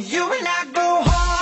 You and I go home.